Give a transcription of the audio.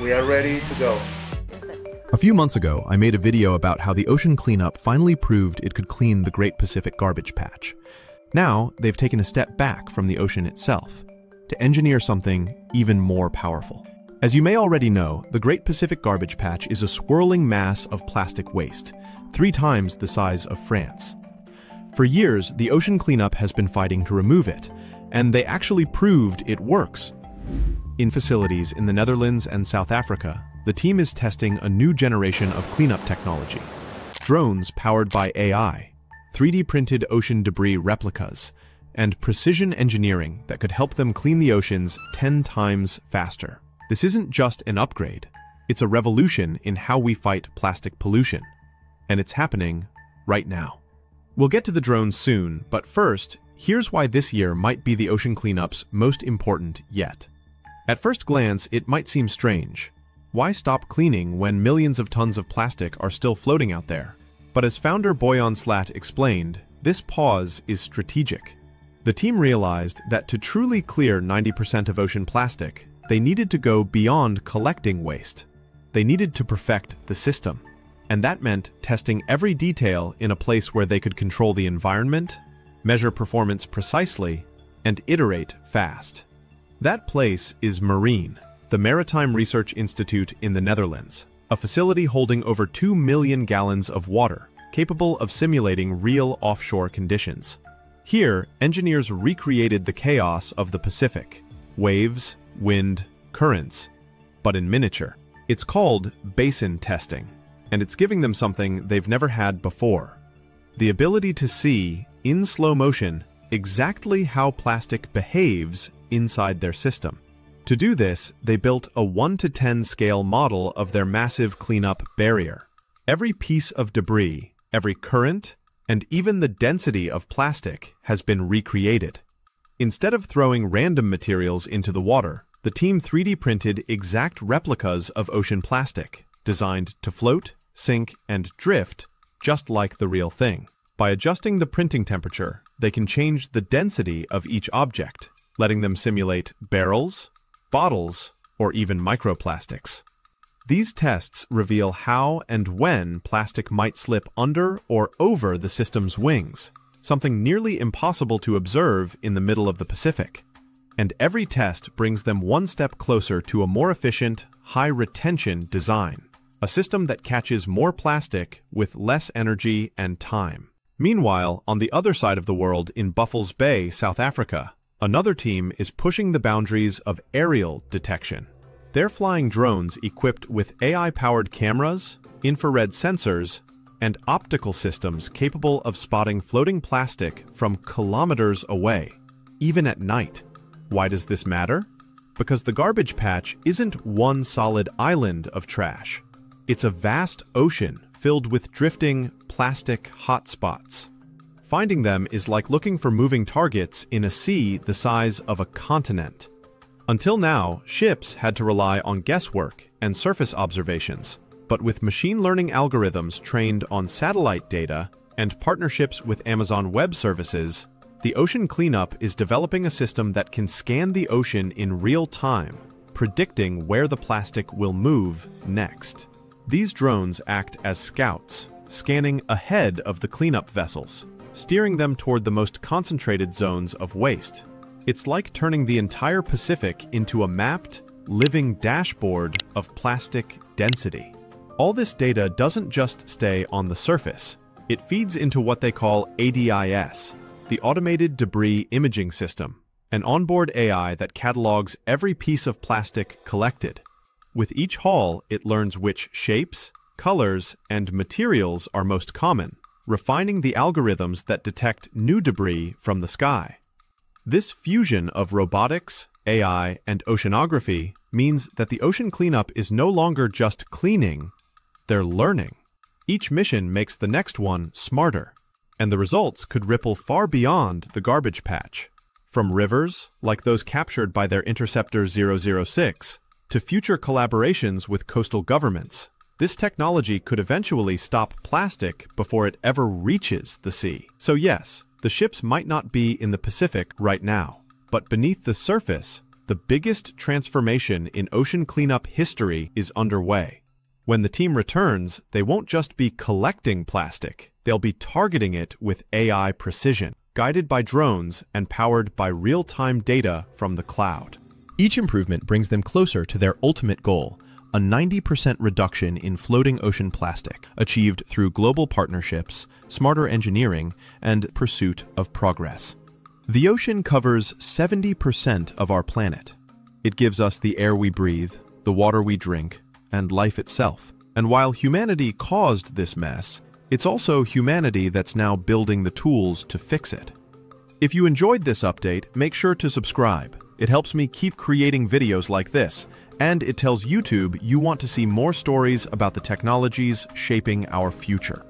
We are ready to go. A few months ago, I made a video about how the ocean cleanup finally proved it could clean the Great Pacific Garbage Patch. Now, they've taken a step back from the ocean itself to engineer something even more powerful. As you may already know, the Great Pacific Garbage Patch is a swirling mass of plastic waste, three times the size of France. For years, the ocean cleanup has been fighting to remove it, and they actually proved it works. In facilities in the Netherlands and South Africa, the team is testing a new generation of cleanup technology. Drones powered by AI, 3D printed ocean debris replicas, and precision engineering that could help them clean the oceans 10 times faster. This isn't just an upgrade, it's a revolution in how we fight plastic pollution. And it's happening right now. We'll get to the drones soon, but first, here's why this year might be the ocean cleanup's most important yet. At first glance, it might seem strange. Why stop cleaning when millions of tons of plastic are still floating out there? But as founder Boyan Slat explained, this pause is strategic. The team realized that to truly clear 90% of ocean plastic, they needed to go beyond collecting waste. They needed to perfect the system. And that meant testing every detail in a place where they could control the environment, measure performance precisely, and iterate fast. That place is MARIN, the Maritime Research Institute in the Netherlands, a facility holding over 2 million gallons of water, capable of simulating real offshore conditions. Here, engineers recreated the chaos of the Pacific waves, wind, currents, but in miniature. It's called basin testing, and it's giving them something they've never had before the ability to see, in slow motion, exactly how plastic behaves inside their system. To do this, they built a 1 to 10 scale model of their massive cleanup barrier. Every piece of debris, every current, and even the density of plastic has been recreated. Instead of throwing random materials into the water, the team 3D printed exact replicas of ocean plastic, designed to float, sink, and drift just like the real thing. By adjusting the printing temperature, they can change the density of each object, letting them simulate barrels, bottles, or even microplastics. These tests reveal how and when plastic might slip under or over the system's wings, something nearly impossible to observe in the middle of the Pacific. And every test brings them one step closer to a more efficient, high-retention design, a system that catches more plastic with less energy and time. Meanwhile, on the other side of the world in Buffalo Bay, South Africa, Another team is pushing the boundaries of aerial detection. They're flying drones equipped with AI-powered cameras, infrared sensors, and optical systems capable of spotting floating plastic from kilometers away, even at night. Why does this matter? Because the garbage patch isn't one solid island of trash. It's a vast ocean filled with drifting plastic hotspots. Finding them is like looking for moving targets in a sea the size of a continent. Until now, ships had to rely on guesswork and surface observations, but with machine learning algorithms trained on satellite data and partnerships with Amazon Web Services, the Ocean Cleanup is developing a system that can scan the ocean in real time, predicting where the plastic will move next. These drones act as scouts, scanning ahead of the cleanup vessels, steering them toward the most concentrated zones of waste. It's like turning the entire Pacific into a mapped, living dashboard of plastic density. All this data doesn't just stay on the surface. It feeds into what they call ADIS, the Automated Debris Imaging System, an onboard AI that catalogs every piece of plastic collected. With each haul, it learns which shapes, colors, and materials are most common, refining the algorithms that detect new debris from the sky. This fusion of robotics, AI, and oceanography means that the ocean cleanup is no longer just cleaning, they're learning. Each mission makes the next one smarter, and the results could ripple far beyond the garbage patch. From rivers, like those captured by their Interceptor 006, to future collaborations with coastal governments, this technology could eventually stop plastic before it ever reaches the sea. So yes, the ships might not be in the Pacific right now, but beneath the surface, the biggest transformation in ocean cleanup history is underway. When the team returns, they won't just be collecting plastic, they'll be targeting it with AI precision, guided by drones and powered by real-time data from the cloud. Each improvement brings them closer to their ultimate goal, a 90% reduction in floating ocean plastic, achieved through global partnerships, smarter engineering, and pursuit of progress. The ocean covers 70% of our planet. It gives us the air we breathe, the water we drink, and life itself. And while humanity caused this mess, it's also humanity that's now building the tools to fix it. If you enjoyed this update, make sure to subscribe. It helps me keep creating videos like this, and it tells YouTube you want to see more stories about the technologies shaping our future.